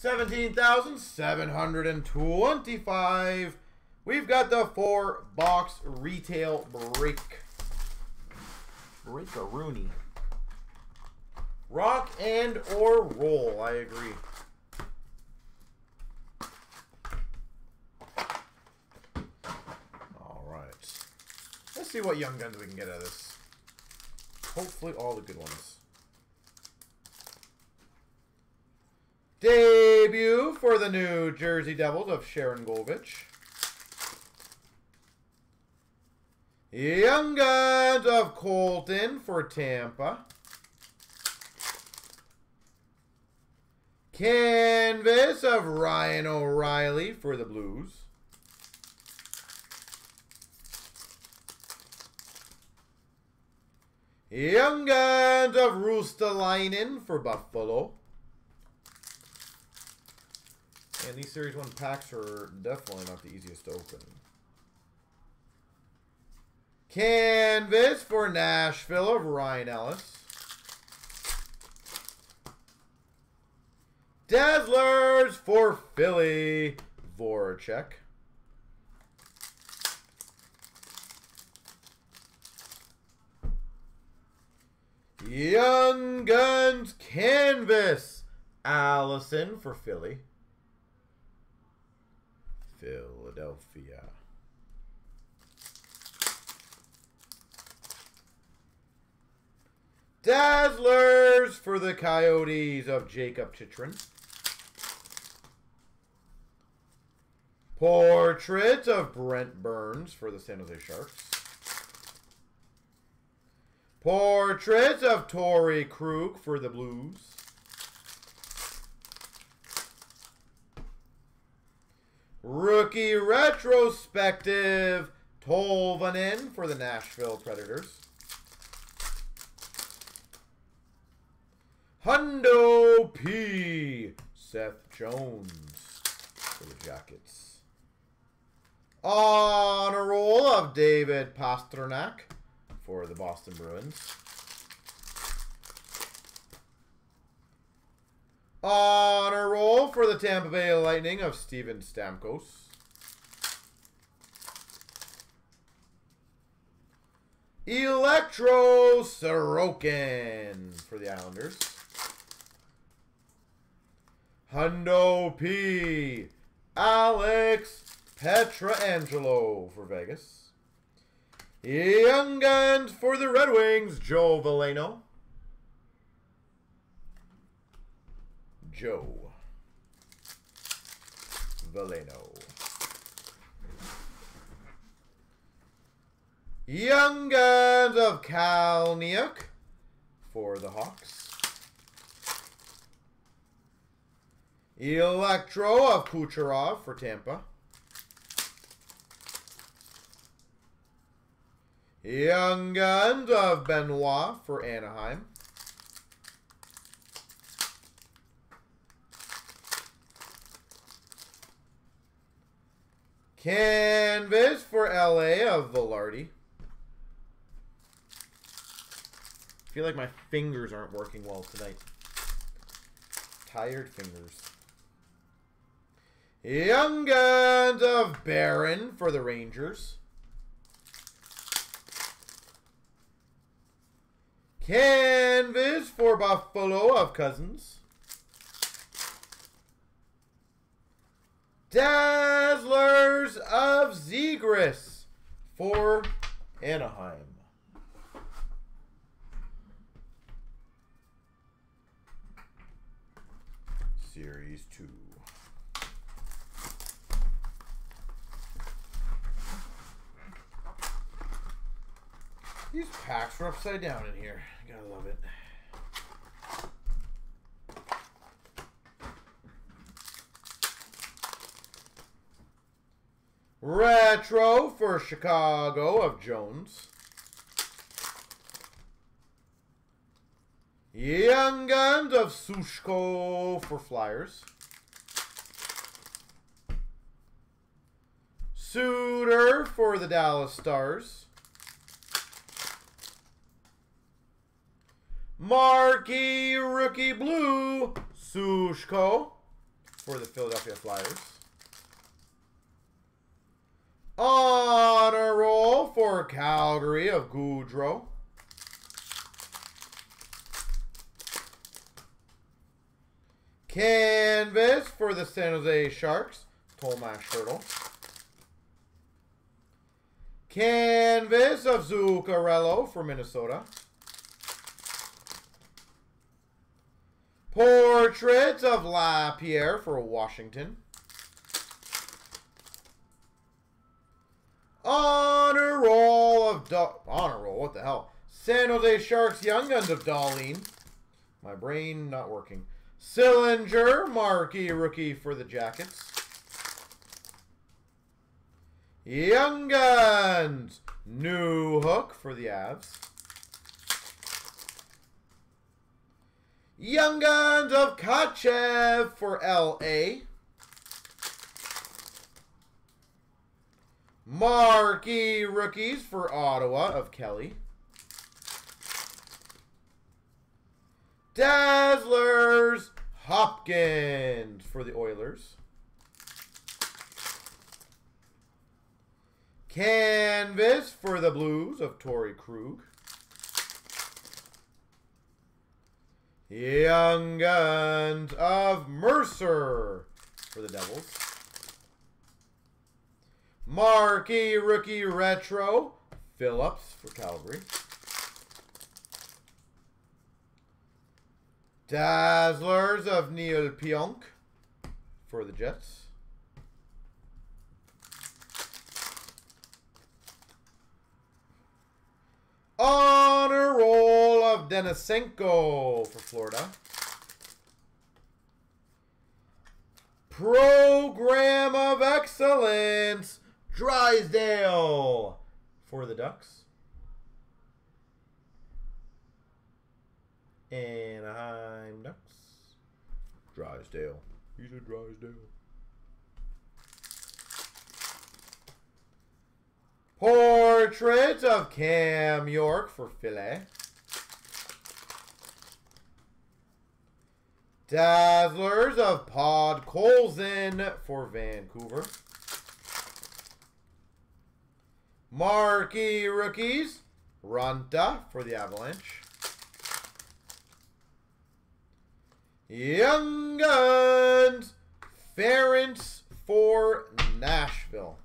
17,725. We've got the four box retail break. Break a Rooney. Rock and or roll, I agree. All right. Let's see what Young Guns we can get out of this. Hopefully all the good ones. For the New Jersey Devils of Sharangovich. Young Guns of Colton for Tampa. Canvas of Ryan O'Reilly for the Blues. Young Guns of Ruotsalainen for Buffalo. And these Series 1 packs are definitely not the easiest to open. Canvas for Nashville of Ryan Ellis. Dazzlers for Philly, Voracek. Young Guns Canvas, Allison for Philly. Philadelphia. Dazzlers for the Coyotes of Jakob Chychrun. Portrait of Brent Burns for the San Jose Sharks. Portrait of Torey Krug for the Blues. Rookie retrospective Tolvanen for the Nashville Predators. Hundo P. Seth Jones for the Jackets. On a roll of David Pastrnak for the Boston Bruins. On a roll for the Tampa Bay Lightning of Steven Stamkos. Electro Sorokin for the Islanders. Hundo P. Alex Pietrangelo for Vegas. Young Guns for the Red Wings, Joe Veleno. Joe Veleno. Young Guns of Kalynuk for the Hawks. Electro of Kucherov for Tampa. Young Guns of Benoit for Anaheim. Canvas for LA of Vilardi. I feel like my fingers aren't working well tonight. Tired fingers. Young Guns of Barron for the Rangers. Canvas for Buffalo of Cozens. Of Zegras for Anaheim. Series 2. These packs are upside down in here. Gotta love it. Retro for Chicago of Jones. Young Guns of Sushko for Flyers. Suter for the Dallas Stars. Marquee Rookie Blue, Sushko for the Philadelphia Flyers. Honor roll for Calgary of Gaudreau. Canvas for the San Jose Sharks, Tomas Hertl. Canvas of Zuccarello for Minnesota. Portrait of LaPierre for Washington. Honor roll of honor roll. What the hell? San Jose Sharks Young Guns of Dahlen. My brain not working. Sillinger, marquee rookie for the Jackets. Young Guns, Newhook for the Avs. Young Guns of Kachev for LA. Marquee rookies for Ottawa of Kelly. Dazzlers Hopkins for the Oilers. Canvas for the Blues of Torey Krug. Young Guns of Mercer for the Devils. Marquee Rookie Retro, Phillips for Calgary. Dazzlers of Neal Pionk for the Jets. Honor roll of Denisenko for Florida. Program of Excellence, Drysdale for the Ducks. Anaheim Ducks. Drysdale. He's a Drysdale. Portrait of Cam York for Philly. Dazzlers of Podkolzin for Vancouver. Marquee Rookies, Raanta for the Avalanche. Young Guns, Farrance for Nashville.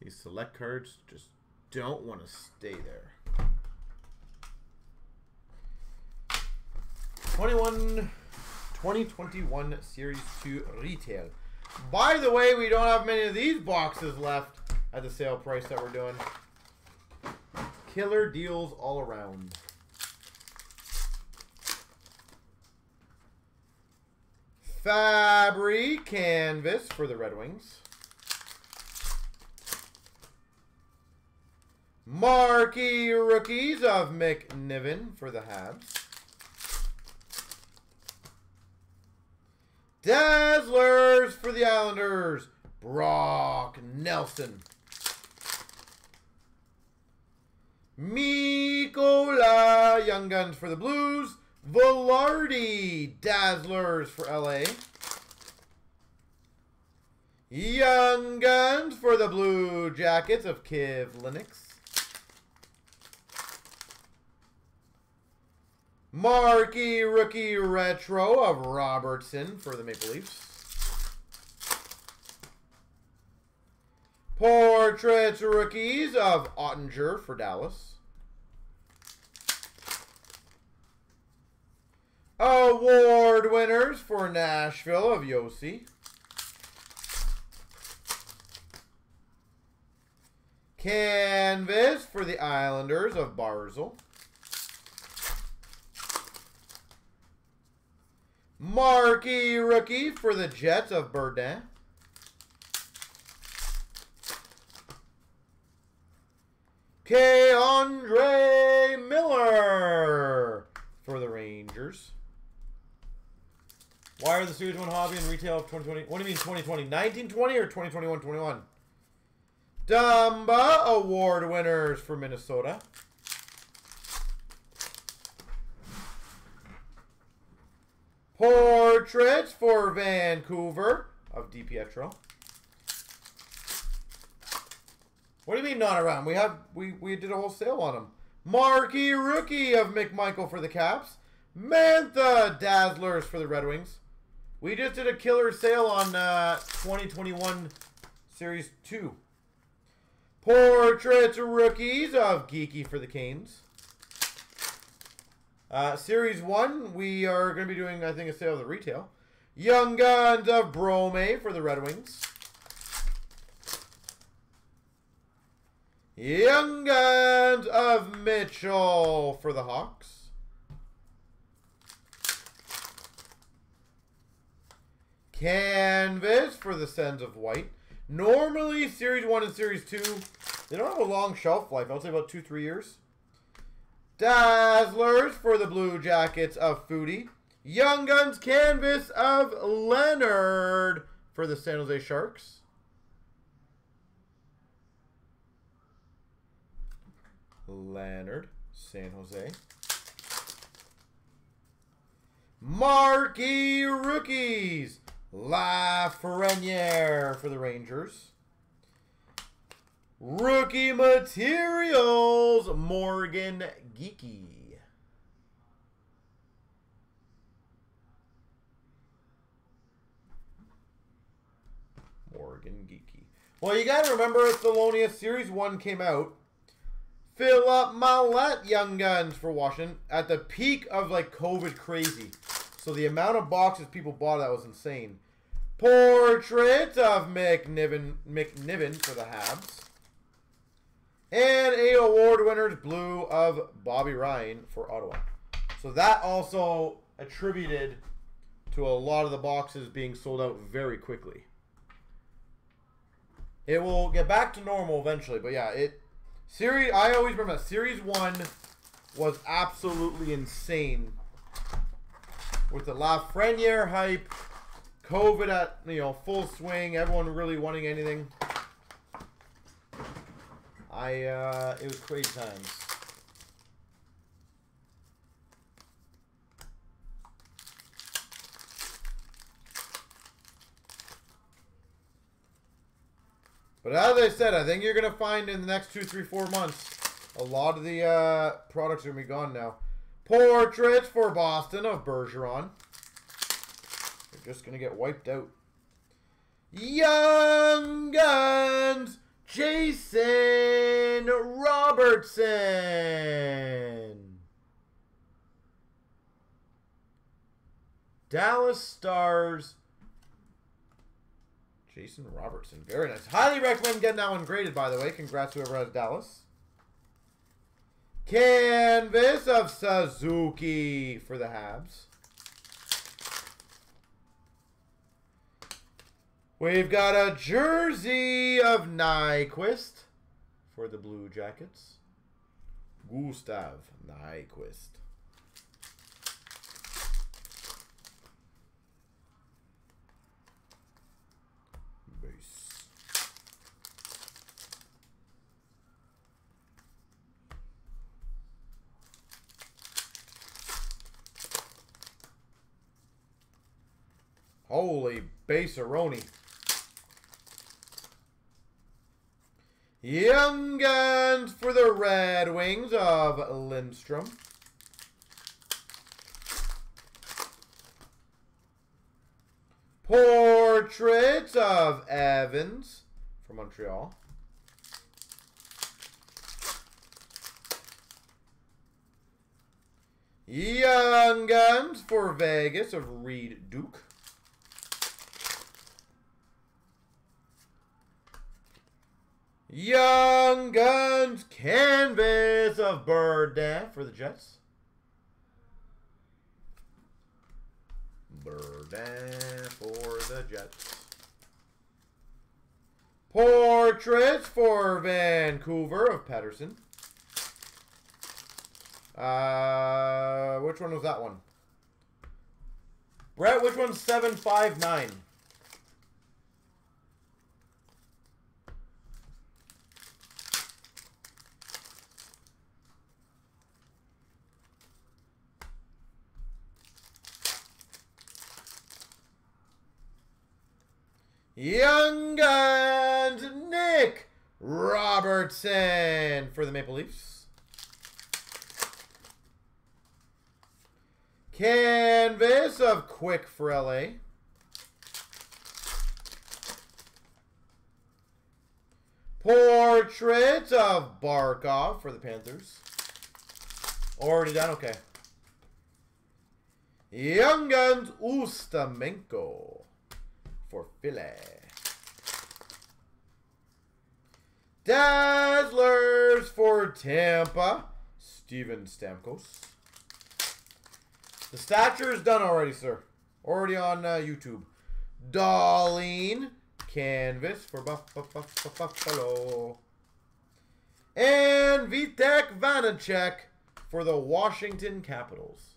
These select cards just don't want to stay there. 21, 2021 Series 2 Retail. By the way, we don't have many of these boxes left at the sale price that we're doing. Killer deals all around. Fabbri Canvas for the Red Wings. Marquee rookies of McNiven for the Habs. Dazzlers for the Islanders. Brock Nelson. Mikkola Young Guns for the Blues. Vilardi Dazzlers for LA. Young Guns for the Blue Jackets of Kivlenieks. Marquee Rookie Retro of Robertson for the Maple Leafs. Portraits Rookies of Oettinger for Dallas. Award winners for Nashville of Josi. Canvas for the Islanders of Barzal. Marquee rookie for the Jets of Berdin. K. Andre Miller for the Rangers. Why are the Series 1 hobby and retail of 2020? What do you mean 2020? 1920 or 2021 21? Dumba award winners for Minnesota. Portraits for Vancouver of DiPietro. What do you mean not around? We have we we did a whole sale on them. Marquee rookie of McMichael for the Caps. Mantha Dazzlers for the Red Wings. We just did a killer sale on uh, 2021 Series 2. Portraits rookies of Geekie for the Canes. Uh, series 1, we are going to be doing, I think, a sale of the retail. Young Guns of Brome for the Red Wings. Young Guns of Mitchell for the Hawks. Canvas for the Sens of White. Normally, Series 1 and Series 2, they don't have a long shelf life. I'll say about 2-3 years. Dazzlers for the Blue Jackets of Foudy. Young Guns Canvas of Leonard for the San Jose Sharks. Leonard, San Jose. Marquee Rookies, Lafreniere for the Rangers. Rookie Materials, Morgan Geekie. Morgan Geekie. Well, you got to remember, Thelonious Series 1 came out. Fill Philip Maillet Young Guns for Washington at the peak of like COVID crazy. So the amount of boxes people bought that was insane. Portrait of McNiven, McNiven for the Habs. And a award winners blue of Bobby Ryan for Ottawa. So that also attributed to a lot of the boxes being sold out very quickly. It will get back to normal eventually, but yeah, it Series, I always remember that. Series 1 was absolutely insane. With the Lafreniere hype, COVID at, you know, full swing, everyone really wanting anything. I, uh, it was crazy times. But as I said, I think you're going to find in the next two, three, four months, a lot of the uh, products are going to be gone now. Portraits for Boston of Bergeron. They're just going to get wiped out. Young Guns, Jason Robertson. Dallas Stars, Jason Robertson. Very nice. Highly recommend getting that one graded, by the way. Congrats whoever has Dallas. Canvas of Suzuki for the Habs. We've got a jersey of Nyquist for the Blue Jackets. Gustav Nyquist. Holy baseroni. Young Guns for the Red Wings of Lindstrom. Portraits of Evans from Montreal. Young Guns for Vegas of Reid Duke. Young Guns canvas of Burdette for the Jets. Burdette for the Jets. Portraits for Vancouver of Pettersson. Uh, which one was that one? Brett, which one's 759? Young Guns, Nick Robertson for the Maple Leafs. Canvas of Quick for LA. Portrait of Barkov for the Panthers. Already done? Okay. Young Guns Ustimenko for Philly. Dazzlers for Tampa. Steven Stamkos. The stature is done already, sir. Already on uh, YouTube. Darlene. Canvas for Buff, Buff, Buff, Buff, Buffalo. And Vitek Vanecek for the Washington Capitals.